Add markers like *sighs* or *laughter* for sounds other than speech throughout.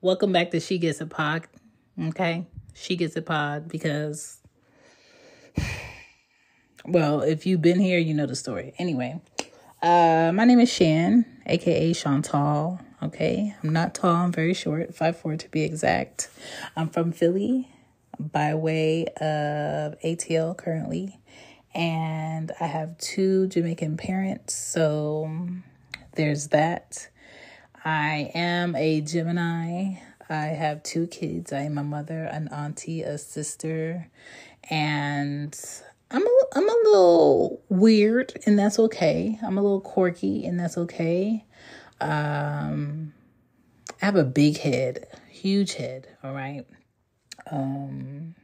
Welcome back to She Gets a Pod. Okay? She Gets a Pod because, *sighs* well, if you've been here, you know the story. Anyway, uh, my name is Chan, aka Chantal. Okay? I'm not tall, I'm very short, five four to be exact. I'm from Philly by way of ATL currently. And I have two Jamaican parents, so there's that. I am a Gemini. I have two kids. I am a mother, an auntie, a sister, and I'm a, I'm a little weird, and that's okay. I'm a little quirky, and that's okay. Um, I have a big head, huge head. All right. Um,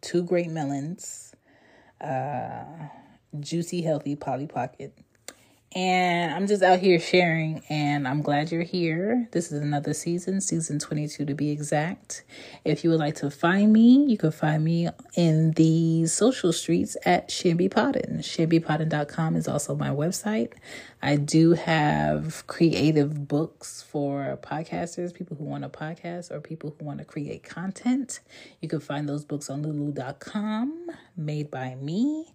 two great melons, uh, juicy, healthy Polly Pocket and I'm just out here sharing, and I'm glad you're here. This is another season, season 22 to be exact. If you would like to find me, you can find me in the social streets at Shambi Podden. ChanBePoddin.com is also my website. I do have creative books for podcasters, people who want to podcast, or people who want to create content. You can find those books on lulu.com, made by me.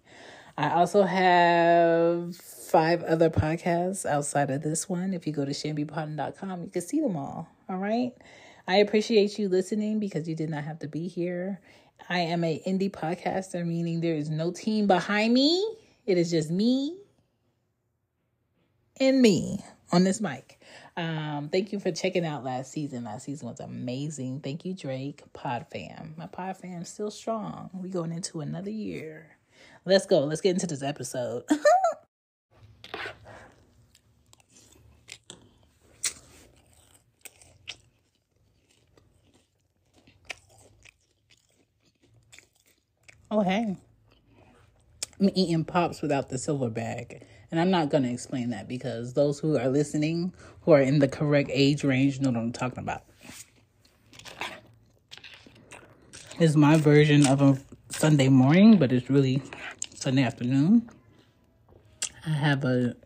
I also have five other podcasts outside of this one. If you go to chanbepoddin.com, you can see them all. All right. I appreciate you listening because you did not have to be here. I am a indie podcaster, meaning there is no team behind me. It is just me and me on this mic. Um, thank you for checking out last season. Last season was amazing. Thank you, Drake, Pod Fam. My Pod Fam still strong. We going into another year. Let's go. Let's get into this episode. *laughs* oh, hey. I'm eating pops without the silver bag. And I'm not going to explain that because those who are listening, who are in the correct age range, know what I'm talking about. Is my version of a Sunday morning, but it's really Sunday afternoon. I have a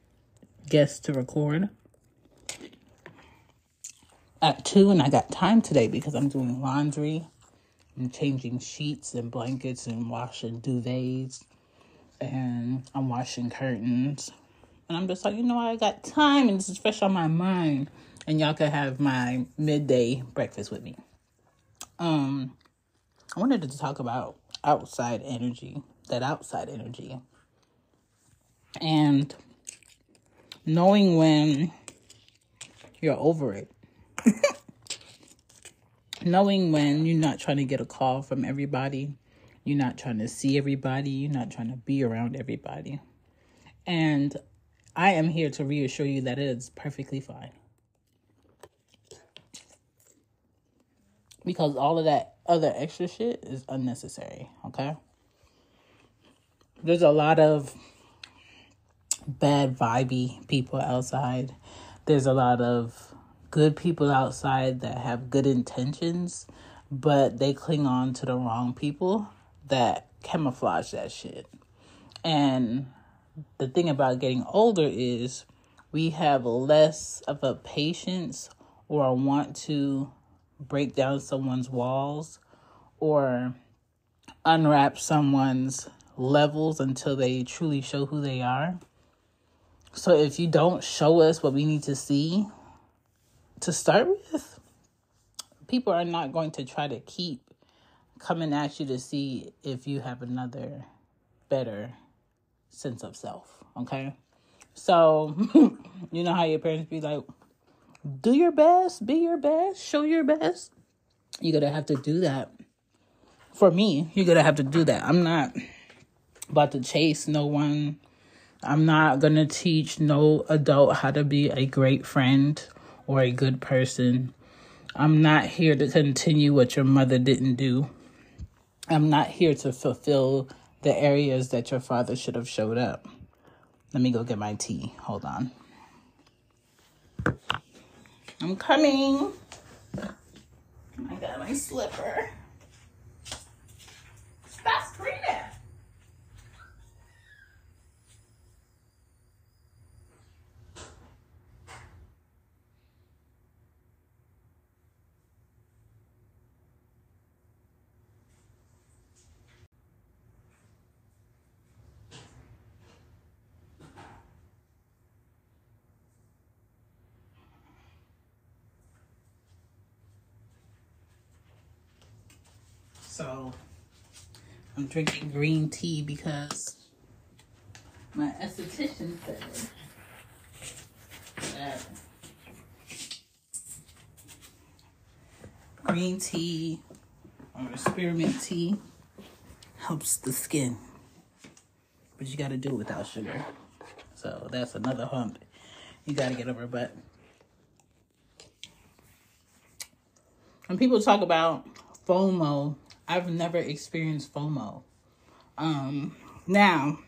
guest to record at 2, and I got time today because I'm doing laundry and changing sheets and blankets and washing duvets and I'm washing curtains. And I'm just like, you know, I got time and this is fresh on my mind. And y'all can have my midday breakfast with me. Um, I wanted to talk about outside energy, that outside energy. And knowing when you're over it. *laughs* knowing when you're not trying to get a call from everybody, you're not trying to see everybody, you're not trying to be around everybody. And I am here to reassure you that it is perfectly fine. Because all of that other extra shit is unnecessary, okay? There's a lot of bad vibey people outside. There's a lot of good people outside that have good intentions, but they cling on to the wrong people that camouflage that shit. And the thing about getting older is we have less of a patience or a want to break down someone's walls or unwrap someone's levels until they truly show who they are. So if you don't show us what we need to see to start with, people are not going to try to keep coming at you to see if you have another better sense of self. Okay. So, *laughs* you know how your parents be like, do your best, be your best, show your best. You're going to have to do that. For me, you're going to have to do that. I'm not about to chase no one. I'm not going to teach no adult how to be a great friend or a good person. I'm not here to continue what your mother didn't do. I'm not here to fulfill the areas that your father should have showed up. Let me go get my tea. Hold on. I'm coming. Oh I got my slipper. Stop screaming. So I'm drinking green tea because my esthetician said that green tea or spearmint tea helps the skin. But you got to do it without sugar. So that's another hump you got to get over. But when people talk about FOMO, I've never experienced FOMO. Um, now,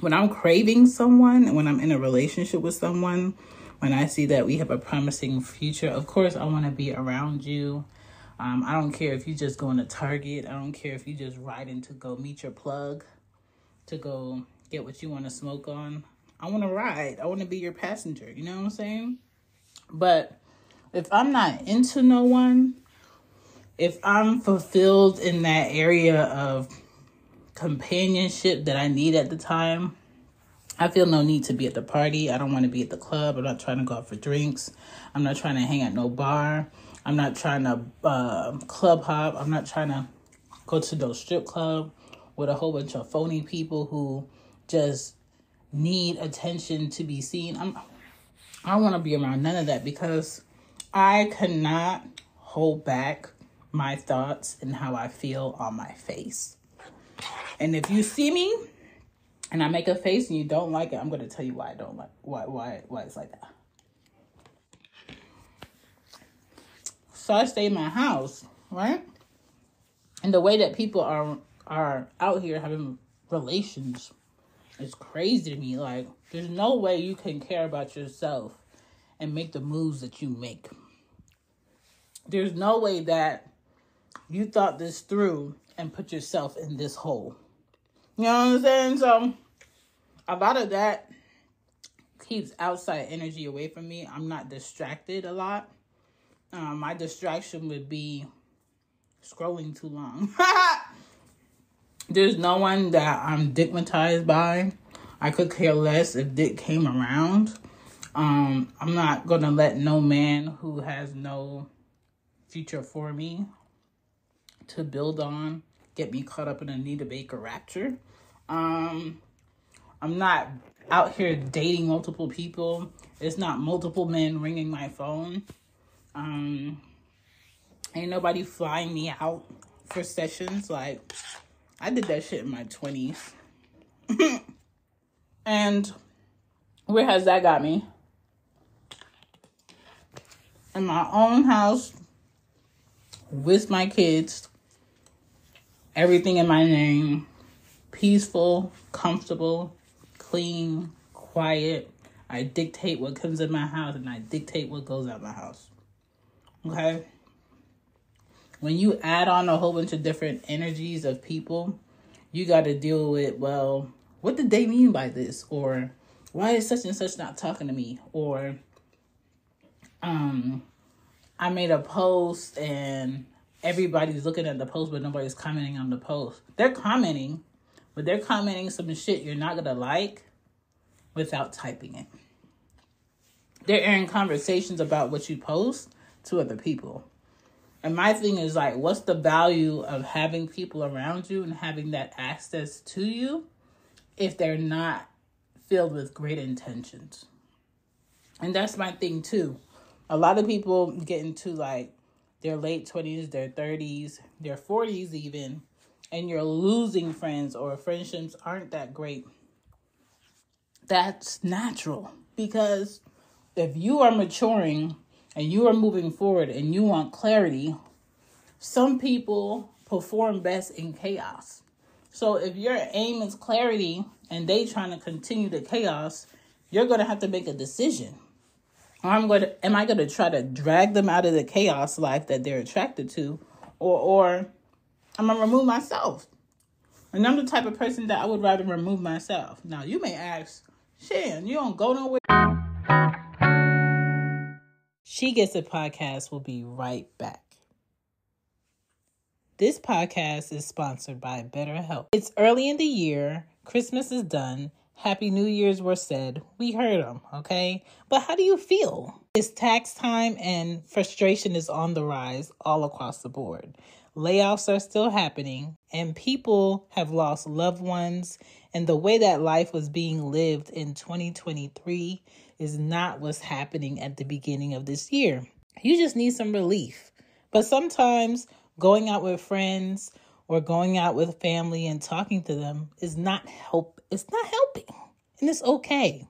when I'm craving someone, when I'm in a relationship with someone, when I see that we have a promising future, of course, I want to be around you. Um, I don't care if you just go to Target. I don't care if you just ride in to go meet your plug, to go get what you want to smoke on. I want to ride. I want to be your passenger. You know what I'm saying? But if I'm not into no one, if I'm fulfilled in that area of companionship that I need at the time, I feel no need to be at the party. I don't want to be at the club. I'm not trying to go out for drinks. I'm not trying to hang at no bar. I'm not trying to uh, club hop. I'm not trying to go to no strip club with a whole bunch of phony people who just need attention to be seen. I'm I don't want to be around none of that because I cannot hold back my thoughts and how I feel on my face. And if you see me and I make a face and you don't like it, I'm going to tell you why I don't like why why why it's like that. So I stay in my house, right? And the way that people are are out here having relations is crazy to me. Like, there's no way you can care about yourself and make the moves that you make. There's no way that you thought this through and put yourself in this hole. You know what I'm saying? So, a lot of that keeps outside energy away from me. I'm not distracted a lot. Um, my distraction would be scrolling too long. *laughs* There's no one that I'm digmatized by. I could care less if Dick came around. Um, I'm not gonna let no man who has no future for me to build on get me caught up in Anita Baker rapture. Um, I'm not out here dating multiple people. It's not multiple men ringing my phone. Um, ain't nobody flying me out for sessions. Like, I did that shit in my 20s. *laughs* and where has that got me? In my own house with my kids, everything in my name, peaceful, comfortable, clean, quiet. I dictate what comes in my house and I dictate what goes out my house. Okay. When you add on a whole bunch of different energies of people, you got to deal with, well, what did they mean by this? Or why is such and such not talking to me? Or, um, I made a post and everybody's looking at the post, but nobody's commenting on the post. They're commenting, but they're commenting some shit you're not gonna like without typing it. They're airing conversations about what you post, to other people. And my thing is like, what's the value of having people around you and having that access to you if they're not filled with great intentions? And that's my thing too. A lot of people get into like their late 20s, their 30s, their 40s even, and you're losing friends or friendships aren't that great. That's natural because if you are maturing and you are moving forward and you want clarity, some people perform best in chaos. So if your aim is clarity and they trying to continue the chaos, you're going to have to make a decision. I'm going to am I going to try to drag them out of the chaos life that they're attracted to or or I'm going to remove myself. And I'm the type of person that I would rather remove myself. Now, you may ask, Chan, you don't go nowhere. She Gets It podcast will be right back. This podcast is sponsored by BetterHelp. It's early in the year, Christmas is done, Happy New Year's were said. We heard them, okay? But how do you feel? It's tax time and frustration is on the rise all across the board. layoffs are still happening, and people have lost loved ones, and the way that life was being lived in 2023 is not what's happening at the beginning of this year. You just need some relief. But sometimes going out with friends or going out with family and talking to them is not help it's not helping. And it's okay.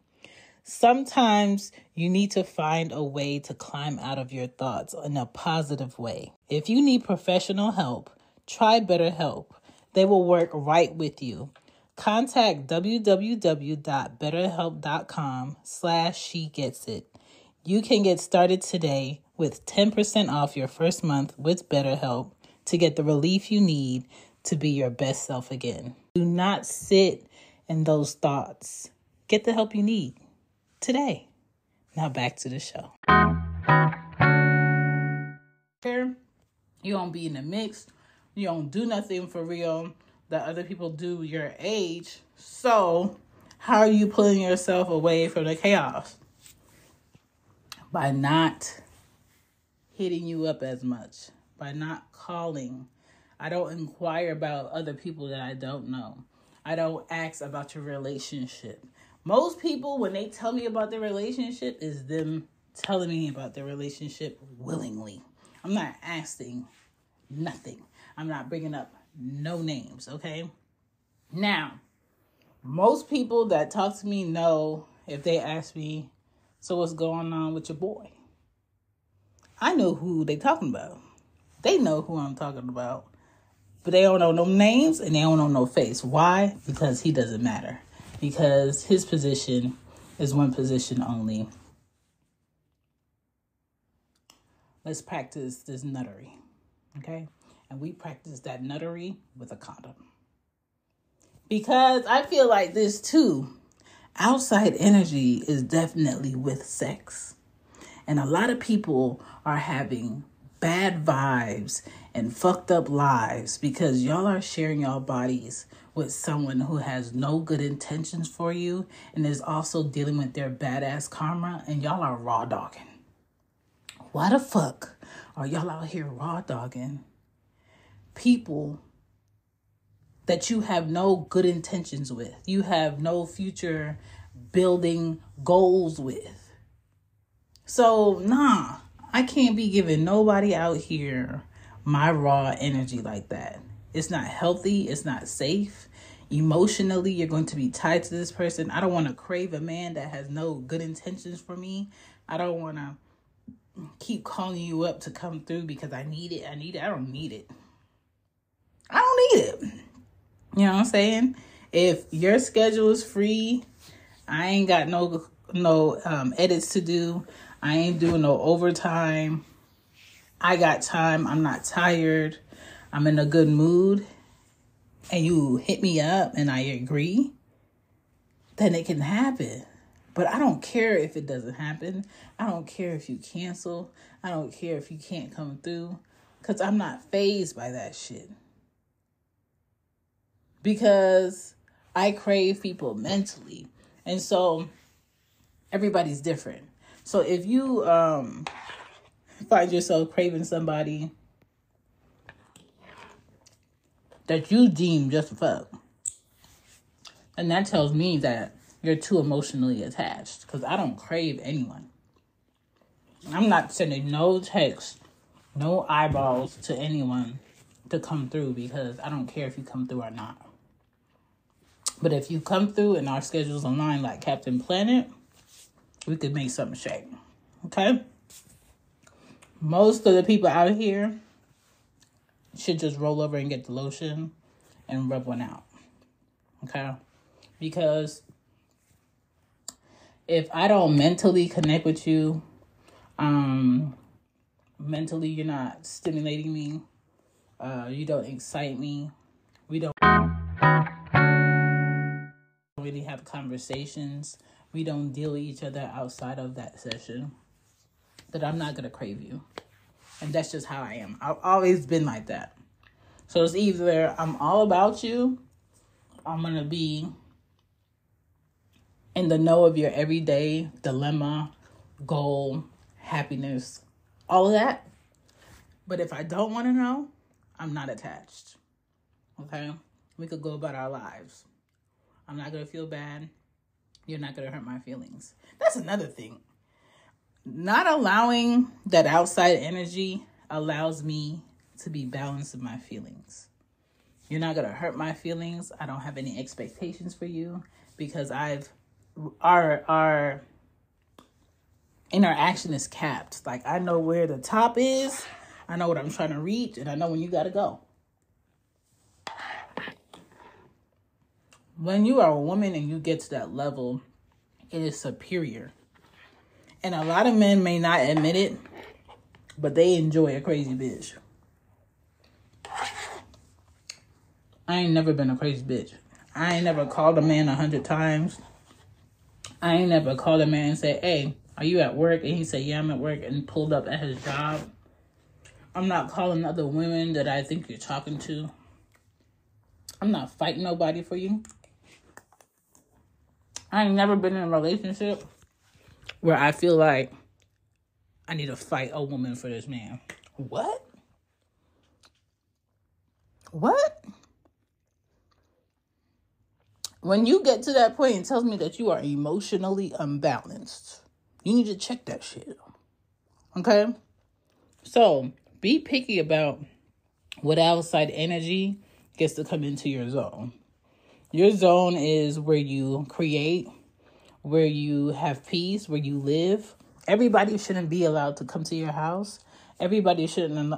Sometimes you need to find a way to climb out of your thoughts in a positive way. If you need professional help, try BetterHelp. They will work right with you. Contact www.betterhelp.com slash she gets it. You can get started today with 10% off your first month with BetterHelp to get the relief you need to be your best self again. Do not sit in those thoughts. Get the help you need today. Now back to the show. You don't be in the mix. You don't do nothing for real that other people do your age. So, how are you pulling yourself away from the chaos? By not hitting you up as much, by not calling. I don't inquire about other people that I don't know. I don't ask about your relationship. Most people, when they tell me about their relationship, is them telling me about their relationship willingly. I'm not asking nothing. I'm not bringing up no names, okay? Now, most people that talk to me know if they ask me, so what's going on with your boy? I know who they talking about. They know who I'm talking about. But they don't know no names and they don't know no face. Why? Because he doesn't matter because his position is one position only. Let's practice this nuttery, okay? And we practice that nuttery with a condom. Because I feel like this too. Outside energy is definitely with sex. And a lot of people are having bad vibes and fucked up lives because y'all are sharing y'all bodies with someone who has no good intentions for you and is also dealing with their badass karma and y'all are raw dogging. Why the fuck are y'all out here raw dogging people that you have no good intentions with? You have no future building goals with. So, nah, I can't be giving nobody out here my raw energy like that. It's not healthy, it's not safe emotionally you're going to be tied to this person. I don't want to crave a man that has no good intentions for me. I don't want to keep calling you up to come through because I need it. I need it. I don't need it. I don't need it. You know what I'm saying? If your schedule is free, I ain't got no no um, edits to do. I ain't doing no overtime. I got time. I'm not tired. I'm in a good mood and you hit me up and I agree, then it can happen. But I don't care if it doesn't happen. I don't care if you cancel. I don't care if you can't come through. Because I'm not phased by that shit. Because I crave people mentally. And so everybody's different. So if you um, find yourself craving somebody that you deem just a fuck. And that tells me that you're too emotionally attached because I don't crave anyone. I'm not sending no texts, no eyeballs to anyone to come through because I don't care if you come through or not. But if you come through and our schedules align like Captain Planet, we could make something shake. Okay? Most of the people out here should just roll over and get the lotion and rub one out. Okay? Because if I don't mentally connect with you, um mentally you're not stimulating me, uh you don't excite me. We don't really have conversations. We don't deal with each other outside of that session. That I'm not gonna crave you. And that's just how I am. I've always been like that. So it's either I'm all about you, I'm to be in the know of your everyday dilemma, goal, happiness, all of that. But if I don't want to know, I'm not attached. Okay? We could go about our lives. I'm not going to feel bad. You're not going to hurt my feelings. That's another thing. Not allowing that outside energy allows me to be balanced in my feelings. You're not going to hurt my feelings. I don't have any expectations for you because I've our our interaction is capped. Like I know where the top is, I know what I'm trying to reach, and I know when you got to go. When you are a woman and you get to that level, it is superior. And a lot of men may not admit it, but they enjoy a crazy bitch. I ain't never been a crazy bitch. I ain't never called a man a hundred times. I ain't never called a man and said, Hey, are you at work? And he said, Yeah, I'm at work and pulled up at his job. I'm not calling other women that I think you're talking to. I'm not fighting nobody for you. I ain't never been in a relationship where I feel like I need to fight a woman for this man. What? What? When you get to that point, it tells me that you are emotionally unbalanced. You need to check that shit. Okay? So be picky about what outside energy gets to come into your zone. Your zone is where you create, where you have peace, where you live. Everybody shouldn't be allowed to come to your house. Everybody shouldn't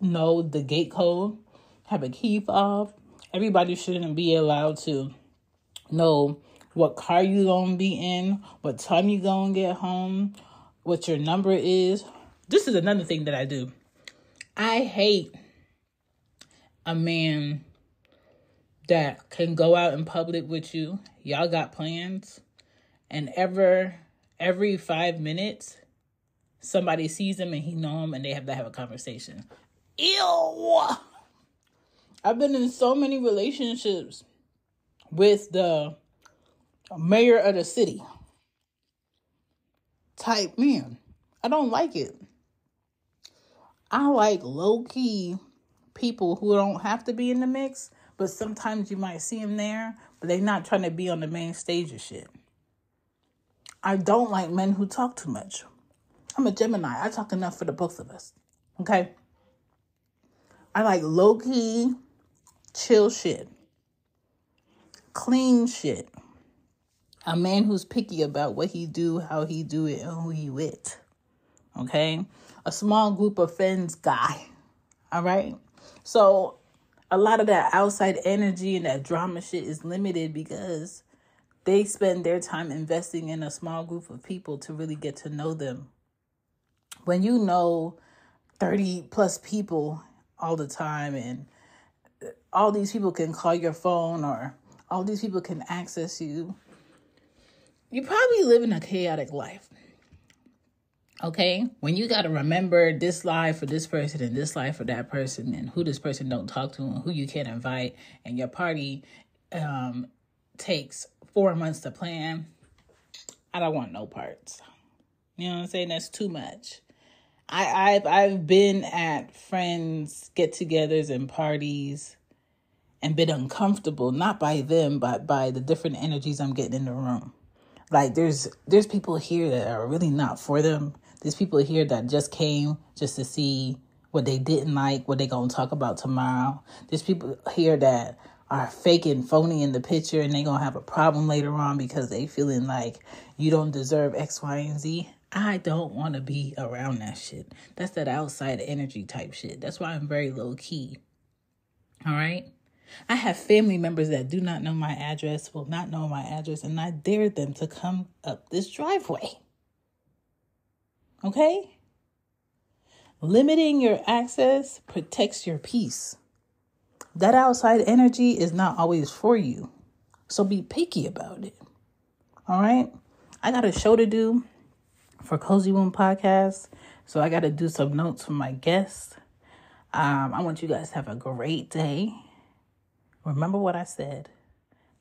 know the gate code, have a key fob. Everybody shouldn't be allowed to know what car you gonna be in, what time you gonna get home, what your number is. This is another thing that I do. I hate a man that can go out in public with you. Y'all got plans. And ever every five minutes, somebody sees him and he know him and they have to have a conversation. Ew. I've been in so many relationships with the mayor of the city type man. I don't like it. I like low key people who don't have to be in the mix but sometimes you might see them there, but they're not trying to be on the main stage of shit. I don't like men who talk too much. I'm a Gemini. I talk enough for the both of us. Okay? I like low key, chill shit, clean shit. A man who's picky about what he do, how he do it, and who he with. Okay? A small group of friends guy. All right? So a lot of that outside energy and that drama shit is limited because they spend their time investing in a small group of people to really get to know them. When you know 30 plus people all the time and all these people can call your phone or all these people can access you, you probably live in a chaotic life. Okay, when you got to remember this life for this person and this life for that person, and who this person don't talk to and who you can't invite, and your party um, takes four months to plan. I don't want no parts. You know what I'm saying? That's too much. I, I've I've been at friends get-togethers and parties and been uncomfortable, not by them, but by the different energies I'm getting in the room. Like there's there's people here that are really not for them there's people here that just came just to see what they didn't like, what they gonna talk about tomorrow. There's people here that are faking phony in the picture and they gonna have a problem later on because they feeling like you don't deserve X, Y, and Z. I don't want to be around that shit. That's that outside energy type shit. That's why I'm very low key. All right. I have family members that do not know my address, will not know my address, and I dare them to come up this driveway. Okay? Limiting your access protects your peace. That outside energy is not always for you. So be picky about it. All right? I got a show to do for Cozy Womb Podcast. So I got to do some notes for my guests. Um, I want you guys to have a great day. Remember what I said.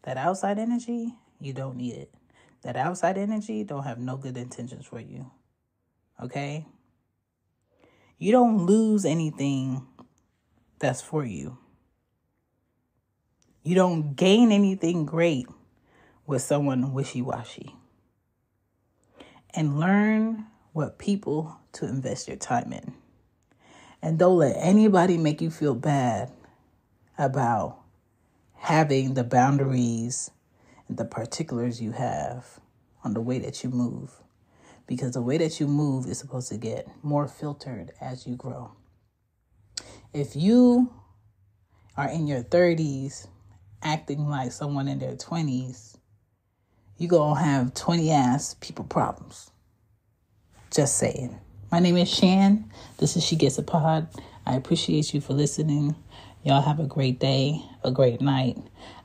That outside energy, you don't need it. That outside energy don't have no good intentions for you. Okay? You don't lose anything that's for you. You don't gain anything great with someone wishy washy. And learn what people to invest your time in. And don't let anybody make you feel bad about having the boundaries and the particulars you have on the way that you move. Because the way that you move is supposed to get more filtered as you grow. If you are in your 30s acting like someone in their 20s, you going to have 20 ass people problems. Just saying. My name is Chan. This is She Gets a Pod. I appreciate you for listening. Y'all have a great day, a great night.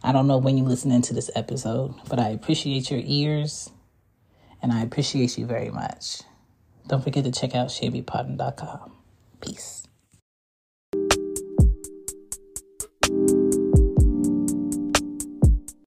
I don't know when you listen into this episode, but I appreciate your ears and I appreciate you very much. Don't forget to check out chanbepoddin.com. Peace.